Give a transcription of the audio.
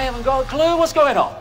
I haven't got a clue what's going on.